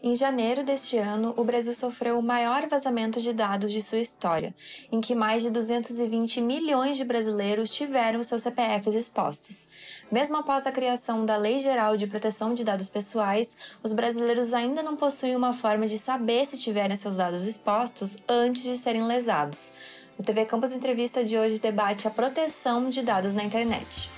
Em janeiro deste ano, o Brasil sofreu o maior vazamento de dados de sua história, em que mais de 220 milhões de brasileiros tiveram seus CPFs expostos. Mesmo após a criação da Lei Geral de Proteção de Dados Pessoais, os brasileiros ainda não possuem uma forma de saber se tiverem seus dados expostos antes de serem lesados. O TV Campus Entrevista de hoje debate a proteção de dados na internet.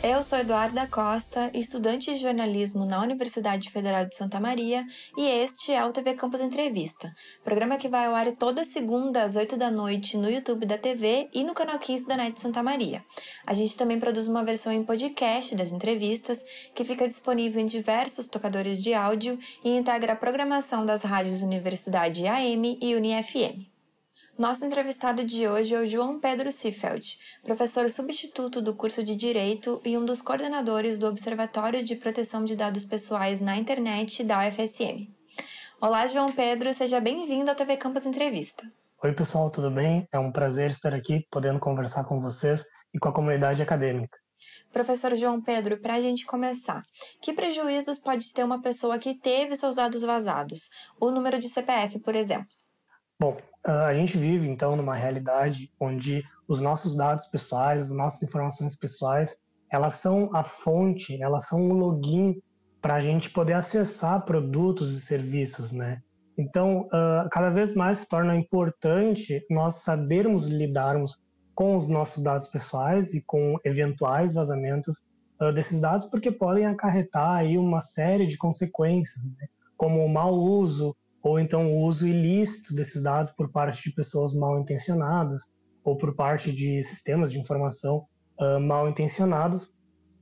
Eu sou Eduarda Costa, estudante de jornalismo na Universidade Federal de Santa Maria, e este é o TV Campus Entrevista, programa que vai ao ar toda segunda às 8 da noite no YouTube da TV e no canal 15 da NET Santa Maria. A gente também produz uma versão em podcast das entrevistas, que fica disponível em diversos tocadores de áudio e integra a programação das rádios Universidade AM e UniFM. Nosso entrevistado de hoje é o João Pedro Seefeld, professor substituto do curso de Direito e um dos coordenadores do Observatório de Proteção de Dados Pessoais na Internet da UFSM. Olá, João Pedro, seja bem-vindo à TV Campus Entrevista. Oi, pessoal, tudo bem? É um prazer estar aqui podendo conversar com vocês e com a comunidade acadêmica. Professor João Pedro, para a gente começar, que prejuízos pode ter uma pessoa que teve seus dados vazados? O número de CPF, por exemplo. Bom, a gente vive então numa realidade onde os nossos dados pessoais, as nossas informações pessoais, elas são a fonte, elas são um login para a gente poder acessar produtos e serviços, né? Então, uh, cada vez mais se torna importante nós sabermos lidarmos com os nossos dados pessoais e com eventuais vazamentos uh, desses dados, porque podem acarretar aí uma série de consequências, né? como o mau uso ou então o uso ilícito desses dados por parte de pessoas mal intencionadas ou por parte de sistemas de informação uh, mal intencionados.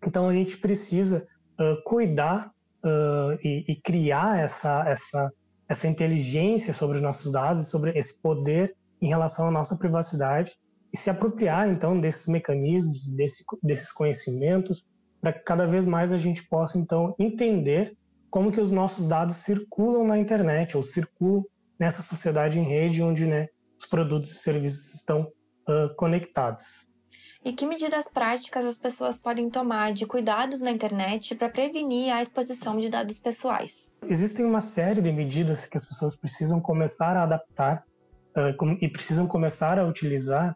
Então a gente precisa uh, cuidar uh, e, e, criar essa, essa, essa inteligência sobre os nossos dados, sobre esse poder em relação à nossa privacidade e se apropriar então desses mecanismos, desse, desses conhecimentos, para que cada vez mais a gente possa então entender como que os nossos dados circulam na internet ou circulam nessa sociedade em rede onde né, os produtos e serviços estão uh, conectados. E que medidas práticas as pessoas podem tomar de cuidados na internet para prevenir a exposição de dados pessoais? Existem uma série de medidas que as pessoas precisam começar a adaptar uh, e precisam começar a utilizar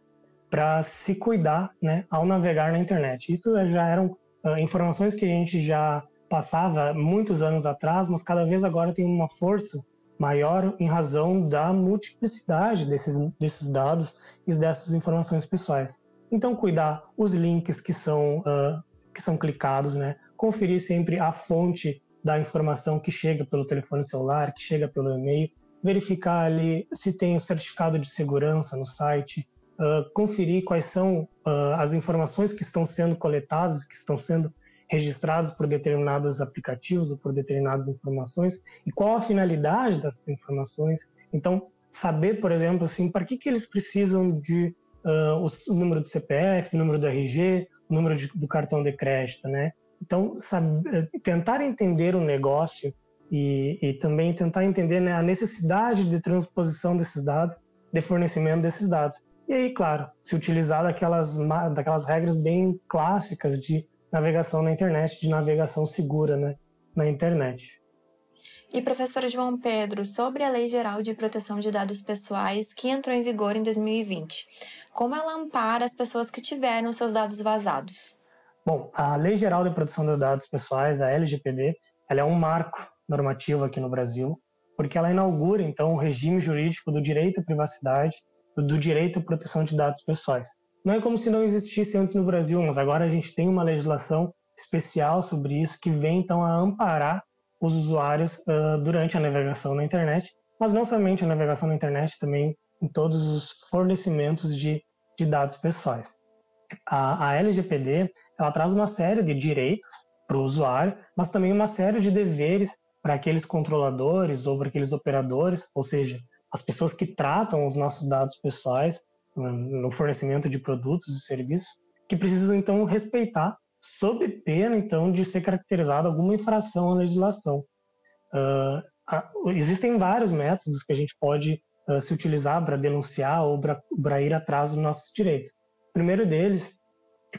para se cuidar né, ao navegar na internet. Isso já eram uh, informações que a gente já passava muitos anos atrás, mas cada vez agora tem uma força maior em razão da multiplicidade desses, desses dados e dessas informações pessoais. Então, cuidar os links que são, uh, que são clicados, né? conferir sempre a fonte da informação que chega pelo telefone celular, que chega pelo e-mail, verificar ali se tem o certificado de segurança no site, uh, conferir quais são uh, as informações que estão sendo coletadas, que estão sendo registrados por determinados aplicativos ou por determinadas informações e qual a finalidade dessas informações. Então, saber, por exemplo, assim, para que, que eles precisam de uh, o número do CPF, o número do RG, o número de, do cartão de crédito, né? Então, saber, eh, tentar entender o negócio e, e também tentar entender né, a necessidade de transposição desses dados, de fornecimento desses dados. E aí, claro, se utilizar daquelas, daquelas regras bem clássicas de navegação na internet, de navegação segura né, na internet. E professor João Pedro, sobre a Lei Geral de Proteção de Dados Pessoais que entrou em vigor em 2020, como ela ampara as pessoas que tiveram seus dados vazados? Bom, a Lei Geral de Proteção de Dados Pessoais, a LGPD, ela é um marco normativo aqui no Brasil, porque ela inaugura então o regime jurídico do direito à privacidade, do direito à proteção de dados pessoais. Não é como se não existisse antes no Brasil, mas agora a gente tem uma legislação especial sobre isso que vem então a amparar os usuários uh, durante a navegação na internet, mas não somente a navegação na internet, também em todos os fornecimentos de, de dados pessoais. A, a LGPD ela traz uma série de direitos para o usuário, mas também uma série de deveres para aqueles controladores ou para aqueles operadores, ou seja, as pessoas que tratam os nossos dados pessoais no fornecimento de produtos e serviços, que precisam então respeitar, sob pena então de ser caracterizada alguma infração à legislação. Uh, existem vários métodos que a gente pode uh, se utilizar para denunciar ou para ir atrás dos nossos direitos. O primeiro deles,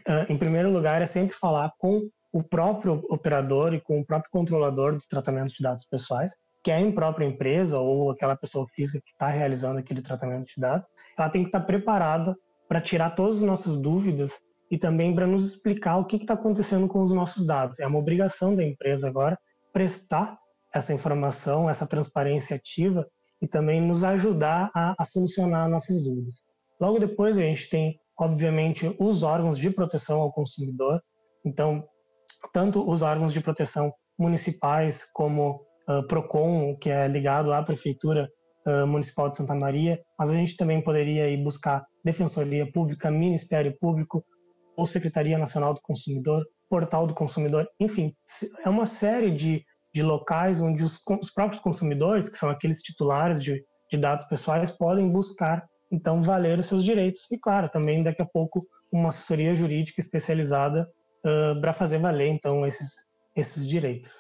uh, em primeiro lugar, é sempre falar com o próprio operador e com o próprio controlador do tratamento de dados pessoais, que a própria empresa ou aquela pessoa física que está realizando aquele tratamento de dados, ela tem que estar tá preparada para tirar todas as nossas dúvidas e também para nos explicar o que está acontecendo com os nossos dados. É uma obrigação da empresa agora prestar essa informação, essa transparência ativa e também nos ajudar a, a solucionar nossas dúvidas. Logo depois a gente tem, obviamente, os órgãos de proteção ao consumidor. Então, tanto os órgãos de proteção municipais como uh, Procon, que é ligado à prefeitura uh, municipal de Santa Maria, mas a gente também poderia ir buscar Defensoria Pública, Ministério Público ou Secretaria Nacional do Consumidor, Portal do Consumidor, enfim, é uma série de de locais onde os, os próprios consumidores, que são aqueles titulares de, de dados pessoais, podem buscar, então, valer os seus direitos. E, claro, também daqui a pouco uma assessoria jurídica especializada uh, para fazer valer, então, esses, esses direitos.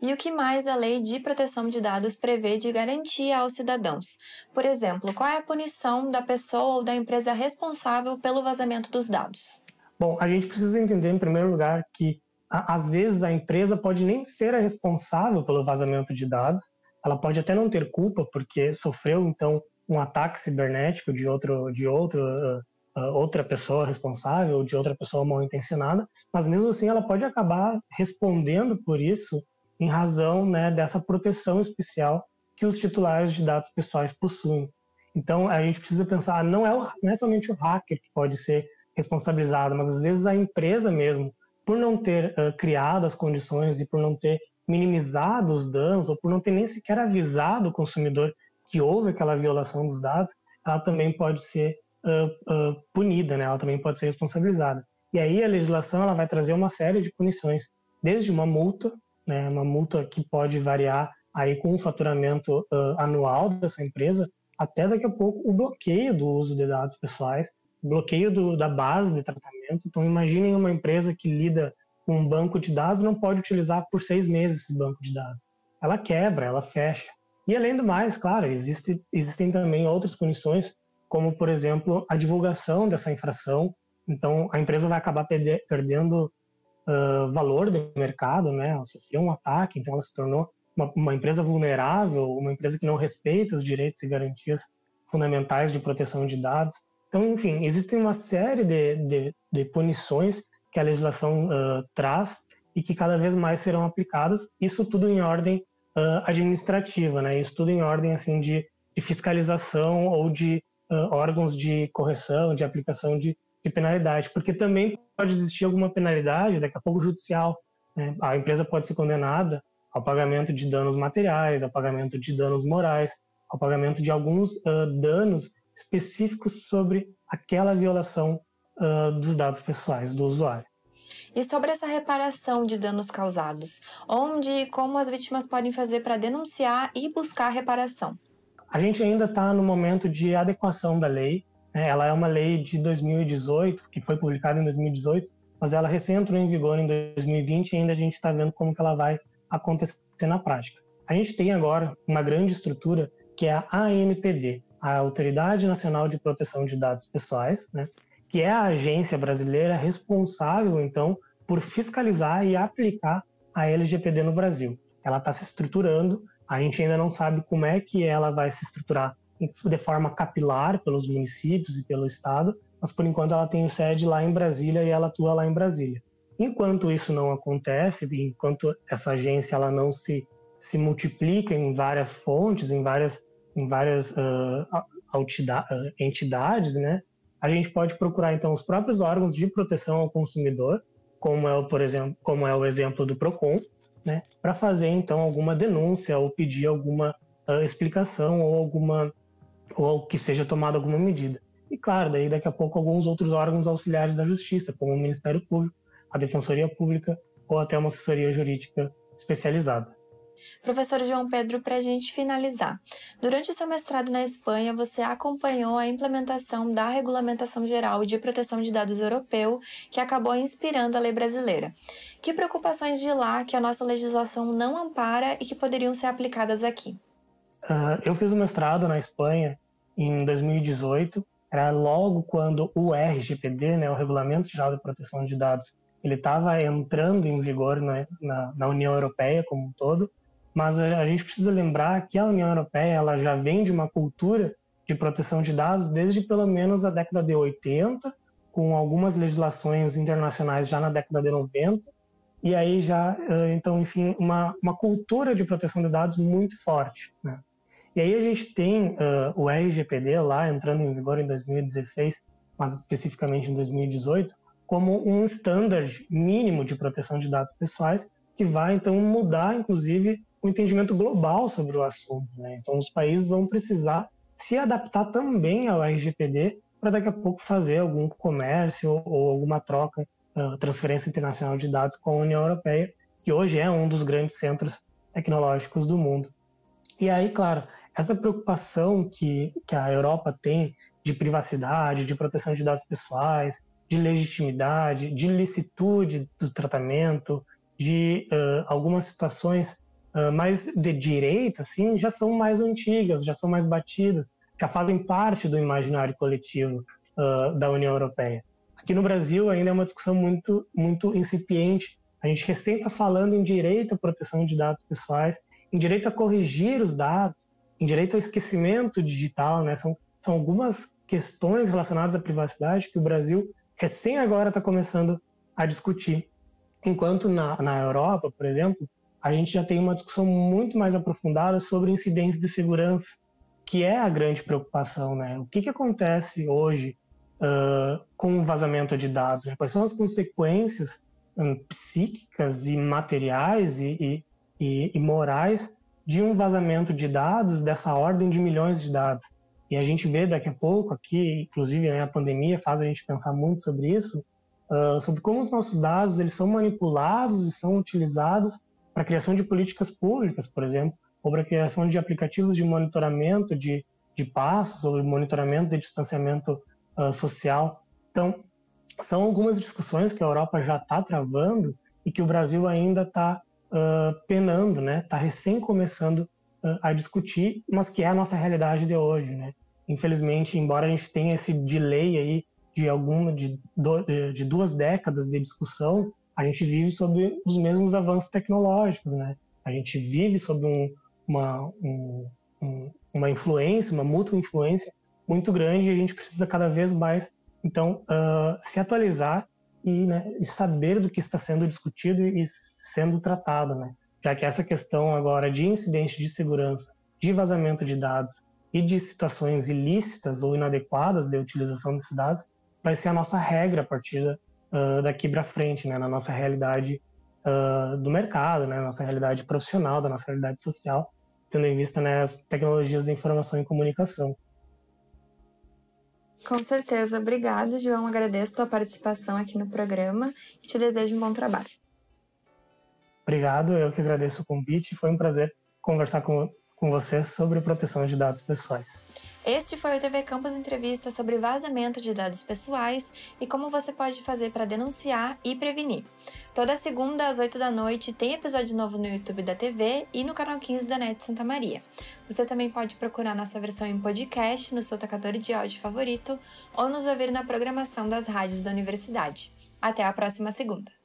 E o que mais a lei de proteção de dados prevê de garantia aos cidadãos? Por exemplo, qual é a punição da pessoa ou da empresa responsável pelo vazamento dos dados? Bom, a gente precisa entender, em primeiro lugar, que às vezes a empresa pode nem ser a responsável pelo vazamento de dados, ela pode até não ter culpa porque sofreu então um ataque cibernético de outro de outro uh, outra pessoa responsável, de outra pessoa mal intencionada, mas mesmo assim ela pode acabar respondendo por isso em razão né, dessa proteção especial que os titulares de dados pessoais possuem. Então a gente precisa pensar, não é, o, não é somente o hacker que pode ser responsabilizado, mas às vezes a empresa mesmo por não ter uh, criado as condições e por não ter minimizado os danos, ou por não ter nem sequer avisado o consumidor que houve aquela violação dos dados, ela também pode ser uh, uh, punida, né? ela também pode ser responsabilizada. E aí a legislação ela vai trazer uma série de punições, desde uma multa, né? uma multa que pode variar aí com o faturamento anual dessa empresa, até daqui a pouco o bloqueio do uso de dados pessoais, bloqueio do, da base de tratamento. Então, imaginem uma empresa que lida com um banco de dados não pode utilizar por seis meses esse banco de dados. Ela quebra, ela fecha. E além do mais, claro, existe, existem também outras punições, como, por exemplo, a divulgação dessa infração. Então, a empresa vai acabar perdendo uh, valor do mercado, né? Ela sofreu um ataque, então ela se tornou uma, uma empresa vulnerável, uma empresa que não respeita os direitos e garantias fundamentais de proteção de dados. Então, enfim, existem uma série de, de, de punições que a legislação uh, traz e que cada vez mais serão aplicadas, isso tudo em ordem uh, administrativa, né? Isso tudo em ordem assim de, de fiscalização ou de órgãos de correção, de aplicação de, de, penalidade, porque também pode existir alguma penalidade, daqui a pouco judicial. Né? A empresa pode ser condenada ao pagamento de danos materiais, ao pagamento de danos morais, ao pagamento de alguns danos específicos sobre aquela violação uh, dos dados pessoais do usuário. E sobre essa reparação de danos causados, onde e como as vítimas podem fazer para denunciar e buscar reparação? A gente ainda está no momento de adequação da lei. Né? Ela é uma lei de 2018, que foi publicada em 2018, mas ela recém entrou em vigor em 2020 e ainda a gente está vendo como que ela vai acontecer na prática. A gente tem agora uma grande estrutura que é a ANPD, a Autoridade Nacional de Proteção de Dados Pessoais, né, que é a agência brasileira responsável, então, por fiscalizar e aplicar a LGPD no Brasil. Ela está se estruturando, a gente ainda não sabe como é que ela vai se estruturar de forma capilar pelos municípios e pelo Estado, mas por enquanto ela tem sede lá em Brasília e ela atua lá em Brasília. Enquanto isso não acontece, enquanto essa agência ela não se, se multiplica em várias fontes, em várias em várias uh, entidades, né? A gente pode procurar então os próprios órgãos de proteção ao consumidor, como é o, por exemplo, como é o exemplo do Procon, né? Para fazer então alguma denúncia ou pedir alguma uh, explicação ou alguma ou que seja tomada alguma medida. E claro, daí daqui a pouco alguns outros órgãos auxiliares da justiça, como o Ministério Público, a Defensoria Pública ou até uma assessoria jurídica especializada. Professor João Pedro, para a gente finalizar, durante o seu mestrado na Espanha, você acompanhou a implementação da Regulamentação Geral de Proteção de Dados Europeu, que acabou inspirando a lei brasileira. Que preocupações de lá que a nossa legislação não ampara e que poderiam ser aplicadas aqui? Uh, eu fiz o mestrado na Espanha em 2018, era logo quando o RGPD, né, o Regulamento Geral de Proteção de Dados, ele estava entrando em vigor né, na, na, União Europeia como um todo, mas a, a, gente precisa lembrar que a União Europeia ela já vem de uma cultura de proteção de dados desde pelo menos a década de 80, com algumas legislações internacionais já na década de 90, e aí já, então, enfim, uma, uma cultura de proteção de dados muito forte. Né? E aí a gente tem uh, o RGPD lá entrando em vigor em 2016, mas especificamente em 2018, como um standard mínimo de proteção de dados pessoais que vai então mudar, inclusive, o entendimento global sobre o assunto. Né? Então, os países vão precisar se adaptar também ao RGPD para daqui a pouco fazer algum comércio ou alguma troca, uh, transferência internacional de dados com a União Europeia, que hoje é um dos grandes centros tecnológicos do mundo. E aí, claro, essa preocupação que, que a Europa tem de privacidade, de proteção de dados pessoais, de legitimidade, de licitude do tratamento, de uh, algumas situações uh, mais de direito, assim, já são mais antigas, já são mais batidas, já fazem parte do imaginário coletivo uh, da União Europeia. Aqui no Brasil ainda é uma discussão muito, muito incipiente. A gente recém está falando em direito à proteção de dados pessoais, em direito a corrigir os dados, em direito ao esquecimento digital, né? São, são algumas questões relacionadas à privacidade que o Brasil recém agora está começando a discutir. Enquanto na, na Europa, por exemplo, a gente já tem uma discussão muito mais aprofundada sobre incidentes de segurança, que é a grande preocupação, né? O que, que acontece hoje uh, com o vazamento de dados? Né? Quais são as consequências um, psíquicas e materiais e, e, e, morais de um vazamento de dados dessa ordem de milhões de dados? E a gente vê daqui a pouco aqui, inclusive né, a pandemia faz a gente pensar muito sobre isso, uh, sobre como os nossos dados eles são manipulados e são utilizados para a criação de políticas públicas, por exemplo, ou para a criação de aplicativos de monitoramento de, de passos, ou de monitoramento de distanciamento uh, social. Então, são algumas discussões que a Europa já está travando e que o Brasil ainda está uh, penando, né? Está recém começando a discutir, mas que é a nossa realidade de hoje, né? Infelizmente, embora a gente tenha esse delay aí de alguma de, de duas décadas de discussão, a gente vive sob os mesmos avanços tecnológicos, né? A gente vive sob um, uma, um, um, uma influência, uma mútua influência muito grande e a gente precisa cada vez mais, então, uh, se atualizar e, né, e, saber do que está sendo discutido e sendo tratado, né? já que essa questão agora de incidente de segurança, de vazamento de dados e de situações ilícitas ou inadequadas de utilização desses dados vai ser a nossa regra a partir uh, daqui para frente, né, na nossa realidade uh, do mercado, né, na nossa realidade profissional, da nossa realidade social, tendo em vista né, as tecnologias da informação e comunicação. Com certeza. Obrigada, João. Agradeço a tua participação aqui no programa e te desejo um bom trabalho. Obrigado, eu que agradeço o convite. Foi um prazer conversar com, com você sobre proteção de dados pessoais. Este foi o TV Campus Entrevista sobre vazamento de dados pessoais e como você pode fazer para denunciar e prevenir. Toda segunda às 8 da noite tem episódio novo no YouTube da TV e no canal 15 da NET Santa Maria. Você também pode procurar nossa versão em podcast no seu tocador de áudio favorito ou nos ouvir na programação das rádios da universidade. Até a próxima segunda!